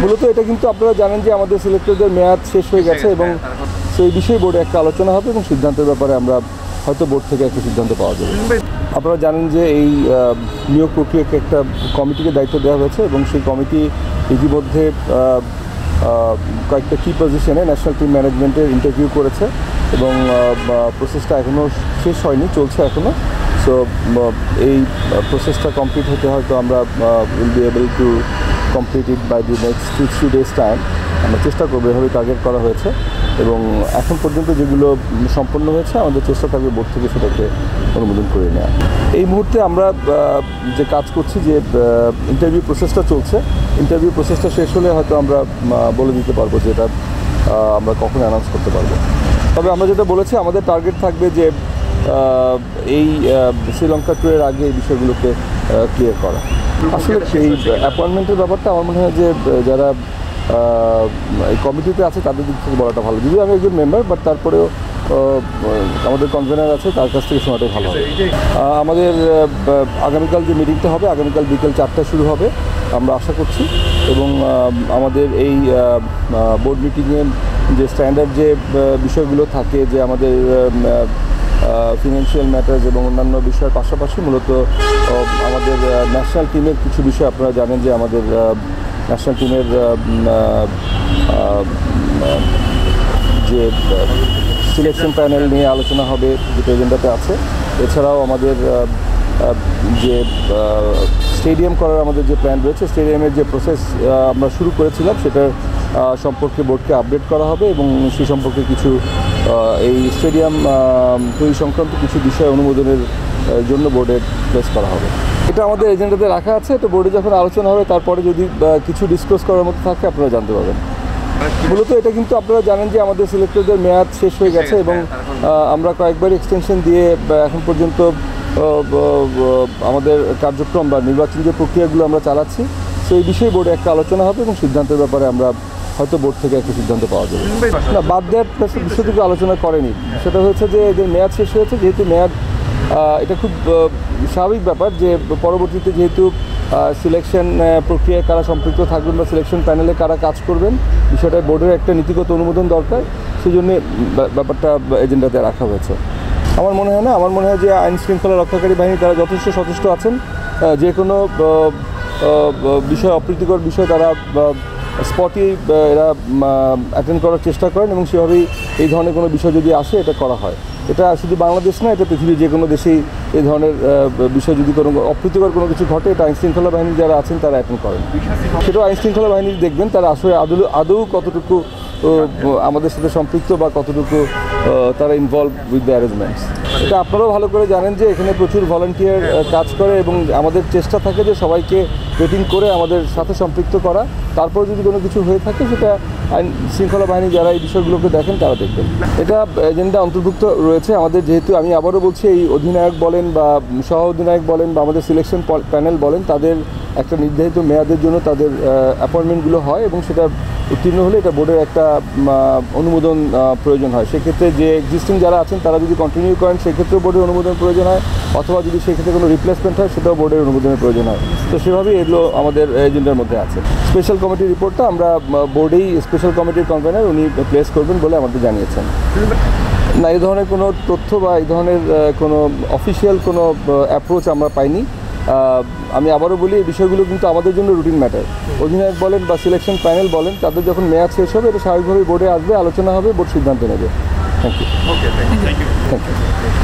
মূলত এটা কিন্তু আপনারা জানেন যে আমাদের সিলেক্টরদের মেয়াদ শেষ হয়ে গেছে এবং সেই বিষয়ে বোর্ডে একটা আলোচনা হবে এবং সিদ্ধান্তের ব্যাপারে আমরা হয়তো বোর্ড থেকে একটা সিদ্ধান্ত পাওয়া যাবে। আপনারা জানেন যে এই নিয়োগ প্রক্রিয়াকে একটা কমিটিকে দায়িত্ব দেওয়া হয়েছে এবং সেই কমিটি ইতিমধ্যে কয়েকটা কি পজিশনে ন্যাশনাল টিম ম্যানেজমেন্টের ইন্টারভিউ করেছে এবং প্রসেসটা এখনও শেষ হয়নি চলছে এখনও সো এই প্রসেসটা কমপ্লিট হতে হয়তো আমরা will be able to complete it by the next two three days time আমরা চেষ্টা করব এভাবে টার্গেট করা হয়েছে। এবং এখন পর্যন্ত যেগুলো সম্পন্ন হয়েছে, আমাদের চেষ্টা থাকবে বোর্ড থেকে সেটাকে অনুমোদন করে নেওয়া। এই মুহূর্তে আমরা যে কাজ করছি যে ইন্টারভিউ প্রসেসটা চলছে ইন্টারভিউ প্রসেসটা শেষ হলে হয়তো আমরা বলে দিতে পারব যে এটা আমরা কখন অ্যানাউন্স করতে পারব। তবে আমরা যেটা বলেছি, আমাদের টার্গেট থাকবে যে এই শ্রীলঙ্কা ট্যুরের আগে এই বিষয়গুলোকে ক্লিয়ার করা। আসলে এই অ্যাপয়েন্টমেন্টের ব্যাপারটা আমার মনে হয় যে যারা এই কমিটিতে আছে, তাদের দিক থেকে বলাটা ভালো। যদিও আমি একজন মেম্বার বাট তারপরেও আমাদের কনভেনার আছে, তার কাছ থেকে শোনাটাই ভালো হবে। আমাদের আগামীকাল যে মিটিংটা হবে, আগামীকাল বিকেল চারটায় শুরু হবে, আমরা আশা করছি। এবং আমাদের এই বোর্ড মিটিংয়ে যে স্ট্যান্ডার্ড যে বিষয়গুলো থাকে, যে আমাদের ফিনান্সিয়াল ম্যাটার্স এবং অন্যান্য বিষয়ের পাশাপাশি মূলত আমাদের ন্যাশনাল টিমের কিছু বিষয় আপনারা জানেন যে আমাদের ন্যাশনাল টিমের যে সিলেকশন প্যানেল নিয়ে আলোচনা হবে যেটা এজেন্ডাতে আছে। এছাড়াও আমাদের যে স্টেডিয়াম করার আমাদের যে প্ল্যান রয়েছে স্টেডিয়ামের যে প্রসেস আমরা শুরু করেছিলাম, সেটার সম্পর্কে বোর্ডকে আপডেট করা হবে এবং সে সম্পর্কে কিছু এই স্টেডিয়াম তৈরি সংক্রান্ত কিছু বিষয় অনুমোদনের জন্য বোর্ডে প্লেস করা হবে। এটা আমাদের এজেন্ডাতে রাখা আছে, তো বোর্ডে যখন আলোচনা হবে তারপরে যদি কিছু ডিসকাস করার মতো থাকে আপনারা জানতে পারবেন। মূলত এটা কিন্তু আপনারা জানেন যে আমাদের সিলেক্টরদের মেয়াদ শেষ হয়ে গেছে এবং আমরা কয়েকবার এক্সটেনশন দিয়ে এখন পর্যন্ত আমাদের কার্যক্রম বা নির্বাচন যে প্রক্রিয়াগুলো আমরা চালাচ্ছি, সেই বিষয়ে বোর্ডে একটা আলোচনা হবে এবং সিদ্ধান্তের ব্যাপারে আমরা হয়তো বোর্ড থেকে একটা সিদ্ধান্ত পাওয়া যাবে। না, বাদ দেওয়ার বিষয়টুকু আলোচনা করেনি। সেটা হচ্ছে যে এদের মেয়াদ শেষ হয়েছে, যেহেতু মেয়াদ এটা খুব স্বাভাবিক ব্যাপার যে পরবর্তীতে যেহেতু সিলেকশন প্রক্রিয়ায় কারা সম্পৃক্ত থাকবেন বা সিলেকশন প্যানেলে কারা কাজ করবেন বিষয়টা বোর্ডের একটা নীতিগত অনুমোদন দরকার। সেই জন্যে ব্যাপারটা এজেন্ডাতে রাখা হয়েছে। আমার মনে হয় না, আমার মনে হয় যে আইন শৃঙ্খলা রক্ষাকারী বাহিনী তারা যথেষ্ট সচেষ্ট আছেন। যে কোনো বিষয়, অপ্রীতিকর বিষয় তারা স্পটেই এরা অ্যাটেন্ড করার চেষ্টা করেন এবং সেভাবেই এই ধরনের কোনো বিষয় যদি আসে, এটা করা হয়। এটা শুধু বাংলাদেশ না, এটা পৃথিবীর যে কোনো দেশেই এই ধরনের বিষয় যদি কোনো অপ্রীতিকর কোনো কিছু ঘটে, এটা আইনশৃঙ্খলা বাহিনী যারা আছেন, তারা অ্যাটেন্ড করেন। সেটাও আইন শৃঙ্খলা বাহিনী দেখবেন, তারা আসলে আদৌ আদৌ কতটুকু আমাদের সাথে সম্পৃক্ত বা কতটুকু তারা ইনভলভ উইথ দ্য অ্যারেঞ্জমেন্টস এটা আপনারাও ভালো করে জানেন যে এখানে প্রচুর ভলান্টিয়ার কাজ করে এবং আমাদের চেষ্টা থাকে যে সবাইকে রেটিং করে আমাদের সাথে সম্পৃক্ত করা। তারপর যদি কোনো কিছু হয়ে থাকে, সেটা আইন শৃঙ্খলা বাহিনী যারা এই বিষয়গুলোকে দেখেন, তারা দেখবেন। এটা এজেন্ডা অন্তর্ভুক্ত রয়েছে আমাদের, যেহেতু আমি আবারও বলছি, এই অধিনায়ক বলেন বা সহ অধিনায়ক বলেন বা আমাদের সিলেকশন প্যানেল বলেন, তাদের একটা নির্ধারিত মেয়াদের জন্য তাদের অ্যাপয়েন্টমেন্টগুলো হয় এবং সেটা উত্তীর্ণ হলে এটা বোর্ডের একটা অনুমোদন প্রয়োজন হয়। সেক্ষেত্রে যে এক্সিস্টিং যারা আছেন, তারা যদি কন্টিনিউ করেন, সেক্ষেত্রেও বোর্ডের অনুমোদন প্রয়োজন হয়। অথবা যদি সেক্ষেত্রে কোনো রিপ্লেসমেন্ট হয়, সেটাও বোর্ডের অনুমোদনের প্রয়োজন হয়। তো সেভাবেই এগুলো আমাদের এজেন্ডার মধ্যে আছে। স্পেশাল কমিটির রিপোর্টটা আমরা বোর্ডেই স্পেশাল কমিটির কনভেনার উনি প্লেস করবেন বলে আমাদের জানিয়েছেন। না এই ধরনের কোনো তথ্য বা এই ধরনের কোনো অফিসিয়াল কোনো অ্যাপ্রোচ আমরা পাইনি। আমি আবারও বলি এই বিষয়গুলো কিন্তু আমাদের জন্য রুটিন ম্যাটার অধিনায়ক বলেন বা সিলেকশন প্যানেল বলেন তাদের যখন মেয়াদ শেষ হবে এটা স্বাভাবিকভাবে বোর্ডে আসবে আলোচনা হবে বোর্ড সিদ্ধান্ত নেবে। Thank you okay thank you thank you